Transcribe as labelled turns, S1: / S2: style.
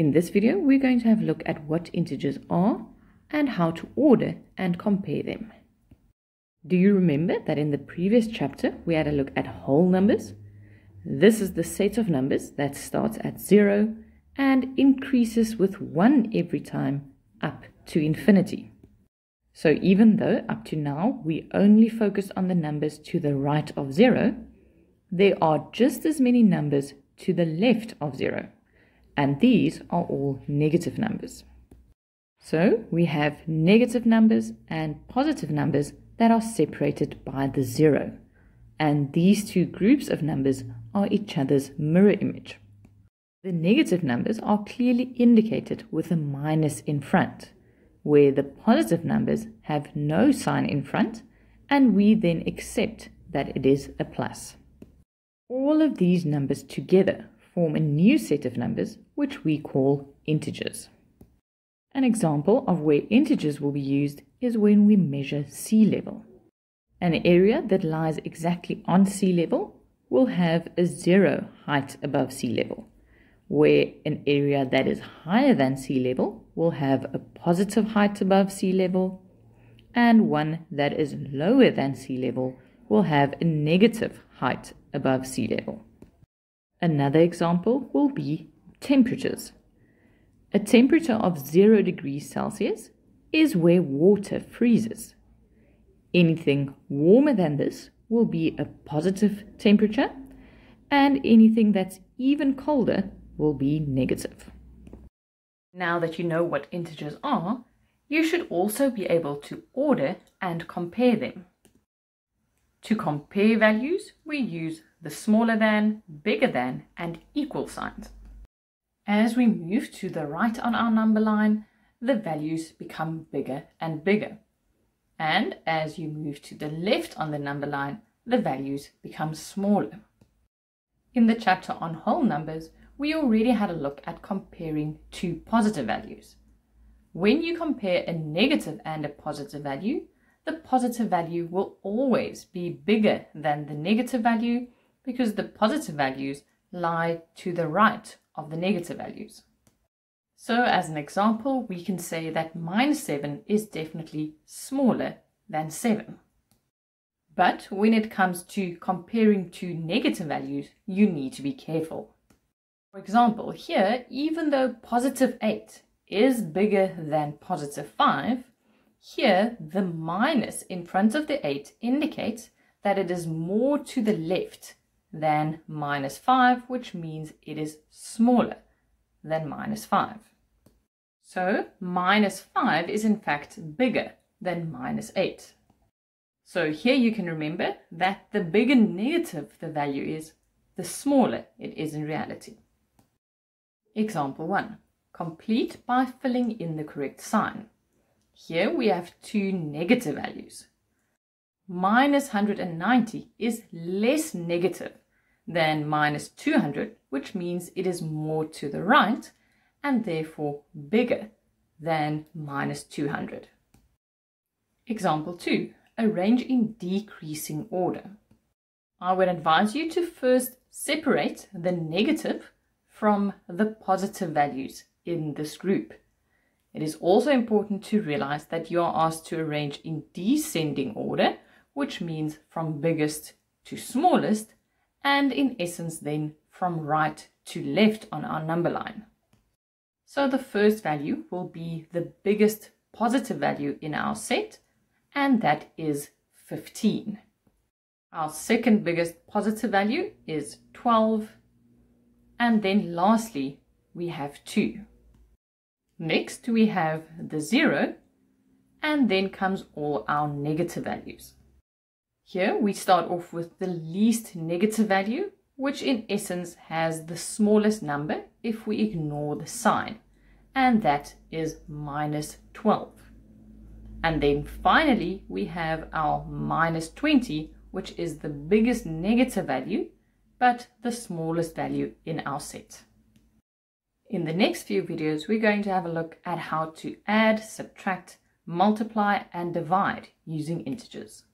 S1: In this video, we're going to have a look at what integers are and how to order and compare them. Do you remember that in the previous chapter, we had a look at whole numbers? This is the set of numbers that starts at zero and increases with one every time up to infinity. So even though up to now we only focus on the numbers to the right of zero, there are just as many numbers to the left of zero, and these are all negative numbers. So we have negative numbers and positive numbers that are separated by the zero, and these two groups of numbers are each other's mirror image. The negative numbers are clearly indicated with a minus in front, where the positive numbers have no sign in front, and we then accept that it is a plus. All of these numbers together form a new set of numbers which we call integers. An example of where integers will be used is when we measure sea level. An area that lies exactly on sea level will have a zero height above sea level, where an area that is higher than sea level will have a positive height above sea level, and one that is lower than sea level will have a negative height above sea level. Another example will be temperatures. A temperature of 0 degrees Celsius is where water freezes. Anything warmer than this will be a positive temperature, and anything that's even colder will be negative. Now that you know what integers are, you should also be able to order and compare them. To compare values, we use the smaller than, bigger than, and equal signs. As we move to the right on our number line, the values become bigger and bigger. And as you move to the left on the number line, the values become smaller. In the chapter on whole numbers, we already had a look at comparing two positive values. When you compare a negative and a positive value, the positive value will always be bigger than the negative value because the positive values lie to the right of the negative values. So as an example, we can say that minus 7 is definitely smaller than 7. But when it comes to comparing two negative values, you need to be careful. For example, here, even though positive 8 is bigger than positive 5, here, the minus in front of the 8 indicates that it is more to the left than minus 5, which means it is smaller than minus 5. So minus 5 is in fact bigger than minus 8. So here you can remember that the bigger negative the value is, the smaller it is in reality. Example 1. Complete by filling in the correct sign. Here we have two negative values. Minus 190 is less negative than minus 200, which means it is more to the right and therefore bigger than minus 200. Example 2. Arrange in decreasing order. I would advise you to first separate the negative from the positive values in this group. It is also important to realize that you are asked to arrange in descending order, which means from biggest to smallest, and in essence then from right to left on our number line. So the first value will be the biggest positive value in our set, and that is 15. Our second biggest positive value is 12, and then lastly we have 2. Next, we have the zero, and then comes all our negative values. Here we start off with the least negative value, which in essence has the smallest number if we ignore the sign, and that is minus 12. And then finally we have our minus 20, which is the biggest negative value, but the smallest value in our set. In the next few videos, we're going to have a look at how to add, subtract, multiply, and divide using integers.